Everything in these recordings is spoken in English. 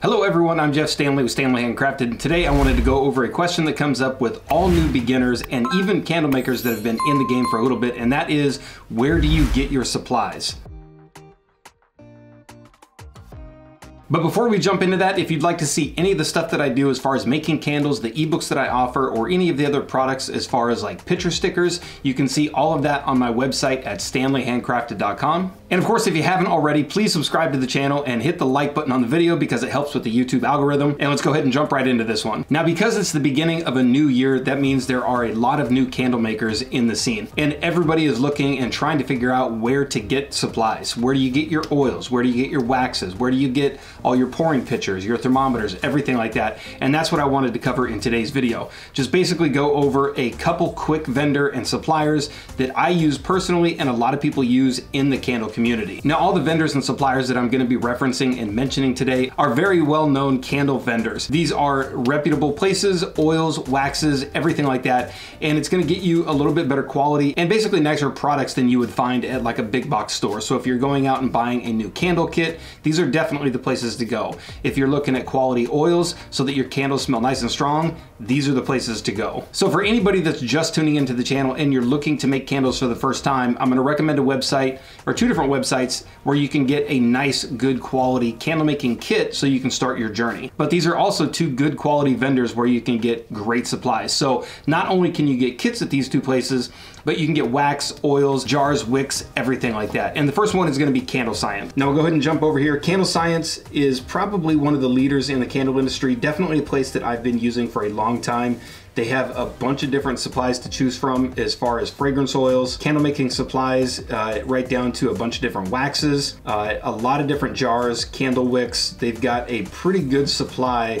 Hello everyone, I'm Jeff Standley with Standley Handcrafted, and today I wanted to go over a question that comes up with all new beginners and even candle makers that have been in the game for a little bit, and that is, where do you get your supplies? But before we jump into that, if you'd like to see any of the stuff that I do as far as making candles, the ebooks that I offer, or any of the other products as far as like picture stickers, you can see all of that on my website at standleyhandcrafted.com. And of course, if you haven't already, please subscribe to the channel and hit the like button on the video because it helps with the YouTube algorithm. And let's go ahead and jump right into this one. Now, because it's the beginning of a new year, that means there are a lot of new candle makers in the scene. And everybody is looking and trying to figure out where to get supplies. Where do you get your oils? Where do you get your waxes? Where do you get all your pouring pitchers, your thermometers, everything like that. And that's what I wanted to cover in today's video. Just basically go over a couple quick vendor and suppliers that I use personally and a lot of people use in the candle community. Now, all the vendors and suppliers that I'm gonna be referencing and mentioning today are very well-known candle vendors. These are reputable places, oils, waxes, everything like that. And it's gonna get you a little bit better quality and basically nicer products than you would find at like a big box store. So if you're going out and buying a new candle kit, these are definitely the places to go. If you're looking at quality oils so that your candles smell nice and strong, these are the places to go. So for anybody that's just tuning into the channel and you're looking to make candles for the first time, I'm gonna recommend a website or two different websites where you can get a nice, good quality candle making kit so you can start your journey. But these are also two good quality vendors where you can get great supplies. So not only can you get kits at these two places, but you can get wax, oils, jars, wicks, everything like that. And the first one is gonna be Candle Science. Now we'll go ahead and jump over here. Candle Science is probably one of the leaders in the candle industry, definitely a place that I've been using for a long time. They have a bunch of different supplies to choose from as far as fragrance oils, candle making supplies, uh, right down to a bunch of different waxes, uh, a lot of different jars, candle wicks. They've got a pretty good supply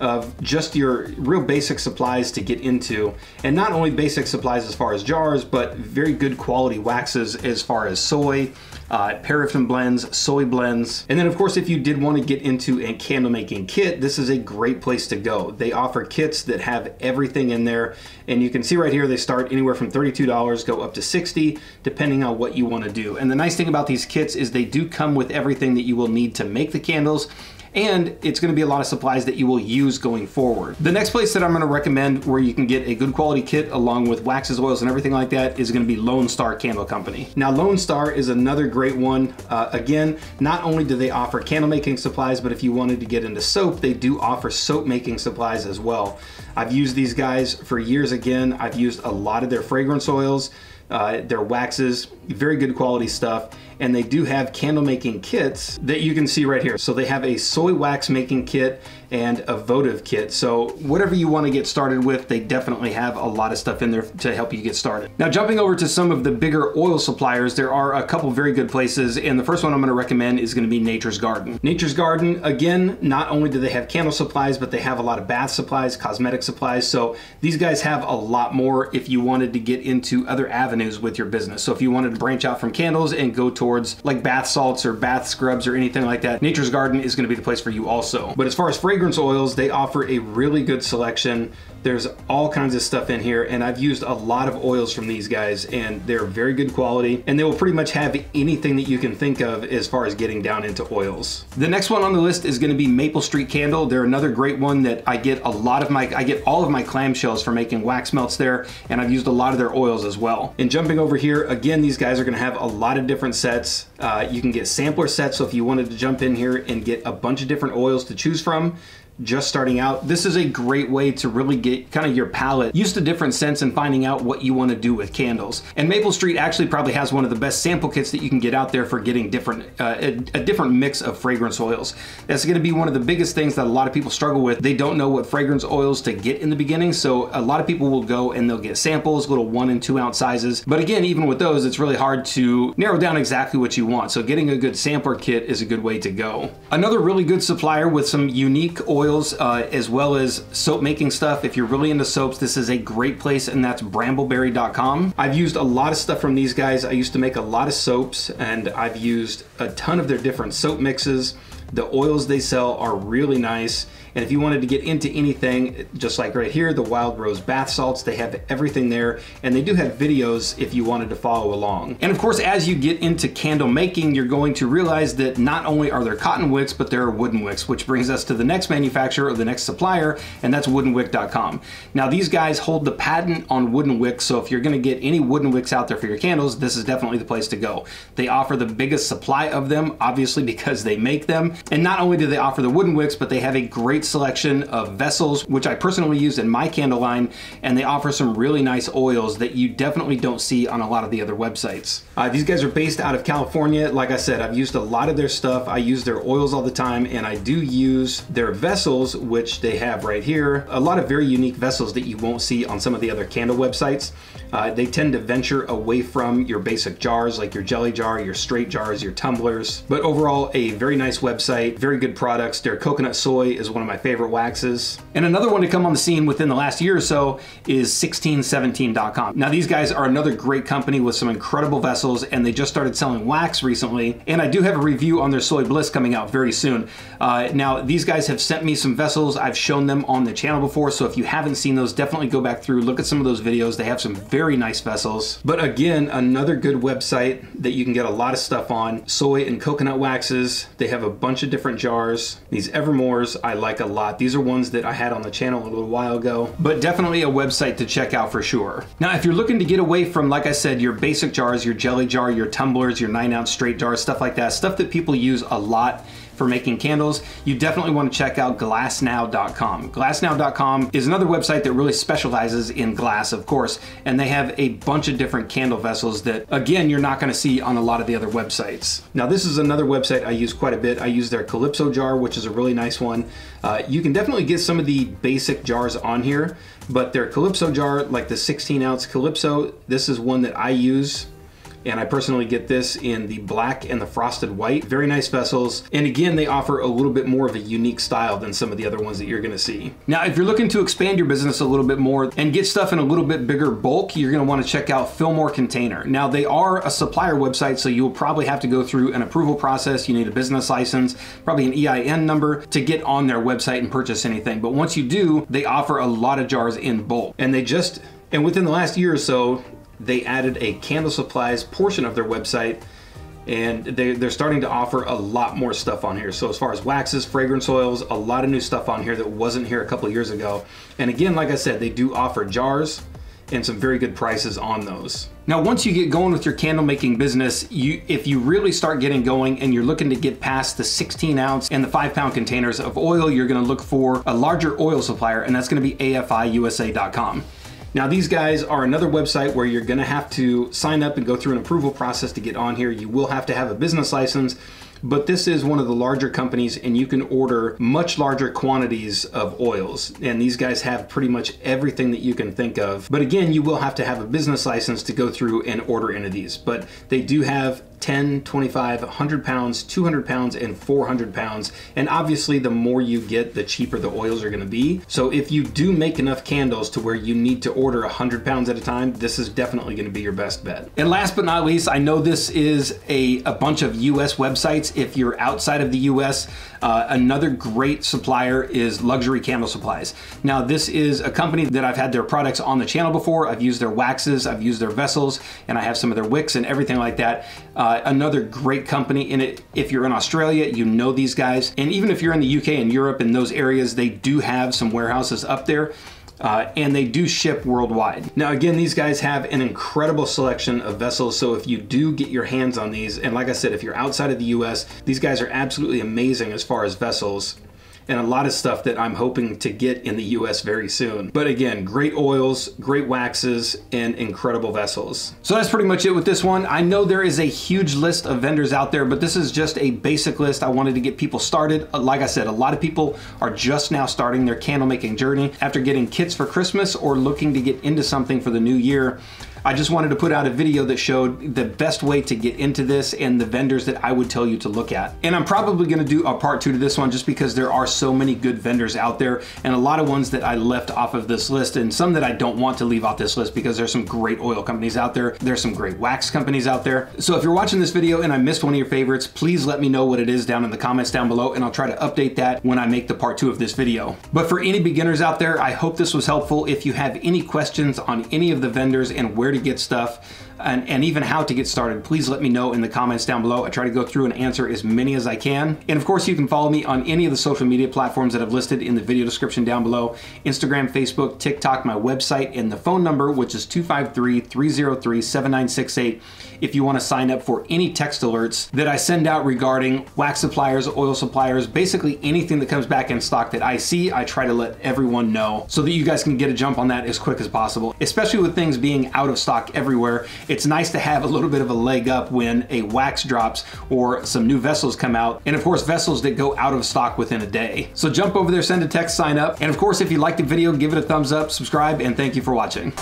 of just your real basic supplies to get into. And not only basic supplies as far as jars, but very good quality waxes as far as soy, uh, paraffin blends, soy blends. And then of course, if you did want to get into a candle making kit, this is a great place to go. They offer kits that have everything in there. And you can see right here, they start anywhere from $32, go up to 60, depending on what you want to do. And the nice thing about these kits is they do come with everything that you will need to make the candles and it's going to be a lot of supplies that you will use going forward. The next place that I'm going to recommend where you can get a good quality kit along with waxes, oils, and everything like that is going to be Lone Star Candle Company. Now, Lone Star is another great one. Uh, again, not only do they offer candle making supplies, but if you wanted to get into soap, they do offer soap making supplies as well. I've used these guys for years again. I've used a lot of their fragrance oils, uh, their waxes, very good quality stuff and they do have candle making kits that you can see right here. So they have a soy wax making kit and a votive kit. So whatever you want to get started with, they definitely have a lot of stuff in there to help you get started. Now jumping over to some of the bigger oil suppliers, there are a couple very good places and the first one I'm going to recommend is going to be Nature's Garden. Nature's Garden, again, not only do they have candle supplies, but they have a lot of bath supplies, cosmetic supplies. So these guys have a lot more if you wanted to get into other avenues with your business. So if you wanted to branch out from candles and go towards like bath salts or bath scrubs or anything like that, Nature's Garden is going to be the place for you also. But as far as fragrance oils, they offer a really good selection. There's all kinds of stuff in here and I've used a lot of oils from these guys and they're very good quality and they will pretty much have anything that you can think of as far as getting down into oils. The next one on the list is gonna be Maple Street Candle. They're another great one that I get a lot of my, I get all of my clamshells for making wax melts there and I've used a lot of their oils as well. And jumping over here, again, these guys are gonna have a lot of different sets. Uh, you can get sampler sets, so if you wanted to jump in here and get a bunch of different oils to choose from, just starting out, this is a great way to really get kind of your palate used to different scents and finding out what you want to do with candles. And Maple Street actually probably has one of the best sample kits that you can get out there for getting different uh, a, a, different mix of fragrance oils. That's going to be one of the biggest things that a lot of people struggle with. They don't know what fragrance oils to get in the beginning, so a lot of people will go and they'll get samples, little one and two ounce sizes. But again, even with those, it's really hard to narrow down exactly what you want. So getting a good sampler kit is a good way to go. Another really good supplier with some unique oils oils uh, as well as soap making stuff. If you're really into soaps, this is a great place and that's brambleberry.com. I've used a lot of stuff from these guys. I used to make a lot of soaps and I've used a ton of their different soap mixes. The oils they sell are really nice And if you wanted to get into anything, just like right here, the Wild Rose Bath Salts, they have everything there. And they do have videos if you wanted to follow along. And of course, as you get into candle making, you're going to realize that not only are there cotton wicks, but there are wooden wicks, which brings us to the next manufacturer or the next supplier, and that's woodenwick.com. Now, these guys hold the patent on wooden wicks, so if you're gonna get any wooden wicks out there for your candles, this is definitely the place to go. They offer the biggest supply of them, obviously because they make them. And not only do they offer the wooden wicks, but they have a great selection of vessels, which I personally use in my candle line, and they offer some really nice oils that you definitely don't see on a lot of the other websites. Uh, these guys are based out of California. Like I said, I've used a lot of their stuff. I use their oils all the time, and I do use their vessels, which they have right here. A lot of very unique vessels that you won't see on some of the other candle websites. Uh, they tend to venture away from your basic jars, like your jelly jar, your straight jars, your tumblers. But overall, a very nice website, very good products. Their coconut soy is one of my favorite waxes. And another one to come on the scene within the last year or so is 1617.com. Now, these guys are another great company with some incredible vessels, and they just started selling wax recently. And I do have a review on their Soy Bliss coming out very soon. Uh, now, these guys have sent me some vessels. I've shown them on the channel before, so if you haven't seen those, definitely go back through, look at some of those videos. They have some very nice vessels. But again, another good website that you can get a lot of stuff on. Soy and coconut waxes. They have a bunch of different jars. These Evermores I like a lot. These are ones that I had on the channel a little while ago, but definitely a website to check out for sure. Now, if you're looking to get away from, like I said, your basic jars, your jelly jar, your tumblers, your nine ounce straight jars, stuff like that, stuff that people use a lot for making candles, you definitely want to check out glassnow.com. Glassnow.com is another website that really specializes in glass, of course, and they have a bunch of different candle vessels that, again, you're not going to see on a lot of the other websites. Now, this is another website I use quite a bit. I use their Calypso jar, which is a really nice one. Uh, you can definitely get some of the basic jars on here, but their Calypso jar, like the 16 ounce Calypso, this is one that I use and I personally get this in the black and the frosted white. Very nice vessels. And again, they offer a little bit more of a unique style than some of the other ones that you're gonna see. Now, if you're looking to expand your business a little bit more and get stuff in a little bit bigger bulk, you're gonna wanna check out Fillmore Container. Now, they are a supplier website, so you'll probably have to go through an approval process. You need a business license, probably an EIN number to get on their website and purchase anything. But once you do, they offer a lot of jars in bulk. And they just, and within the last year or so, they added a candle supplies portion of their website and they, they're starting to offer a lot more stuff on here. So as far as waxes, fragrance oils, a lot of new stuff on here that wasn't here a couple years ago. And again, like I said, they do offer jars and some very good prices on those. Now, once you get going with your candle making business, you if you really start getting going and you're looking to get past the 16 ounce and the five pound containers of oil, you're gonna look for a larger oil supplier and that's gonna be afiusa.com. Now these guys are another website where you're gonna have to sign up and go through an approval process to get on here. You will have to have a business license but this is one of the larger companies and you can order much larger quantities of oils. And these guys have pretty much everything that you can think of. But again you will have to have a business license to go through and order into these. But they do have 10, 25, 100 pounds, 200 pounds, and 400 pounds. And obviously, the more you get, the cheaper the oils are gonna be. So if you do make enough candles to where you need to order 100 pounds at a time, this is definitely gonna be your best bet. And last but not least, I know this is a, a bunch of US websites. If you're outside of the US, uh, another great supplier is Luxury Candle Supplies. Now, this is a company that I've had their products on the channel before. I've used their waxes, I've used their vessels, and I have some of their wicks and everything like that. Uh, another great company in it. If you're in Australia, you know these guys. And even if you're in the UK and Europe and those areas, they do have some warehouses up there. Uh, and they do ship worldwide. Now, again, these guys have an incredible selection of vessels. So if you do get your hands on these, and like I said, if you're outside of the US, these guys are absolutely amazing as far as vessels and a lot of stuff that I'm hoping to get in the US very soon. But again, great oils, great waxes, and incredible vessels. So that's pretty much it with this one. I know there is a huge list of vendors out there, but this is just a basic list. I wanted to get people started. Uh, like I said, a lot of people are just now starting their candle making journey after getting kits for Christmas or looking to get into something for the new year. I just wanted to put out a video that showed the best way to get into this and the vendors that I would tell you to look at. And I'm probably gonna do a part two to this one just because there are so many good vendors out there and a lot of ones that I left off of this list and some that I don't want to leave off this list because there's some great oil companies out there. There's some great wax companies out there. So if you're watching this video and I missed one of your favorites, please let me know what it is down in the comments down below and I'll try to update that when I make the part two of this video. But for any beginners out there, I hope this was helpful. If you have any questions on any of the vendors and where to get stuff, and, and, even how to get started, please let me know in the comments down below. I try to go through and answer as many as I can. And of course, you can follow me on any of the social media platforms that I've listed in the video description down below. Instagram, Facebook, TikTok, my website, and the phone number, which is 253-303-7968 if you want to sign up for any text alerts that I send out regarding wax suppliers, oil suppliers, basically anything that comes back in stock that I see, I try to let everyone know so that you guys can get a jump on that as quick as possible, especially with things being out of stock everywhere it's nice to have a little bit of a leg up when a wax drops or some new vessels come out. And of course, vessels that go out of stock within a day. So jump over there, send a text, sign up. And of course, if you liked the video, give it a thumbs up, subscribe, and thank you for watching.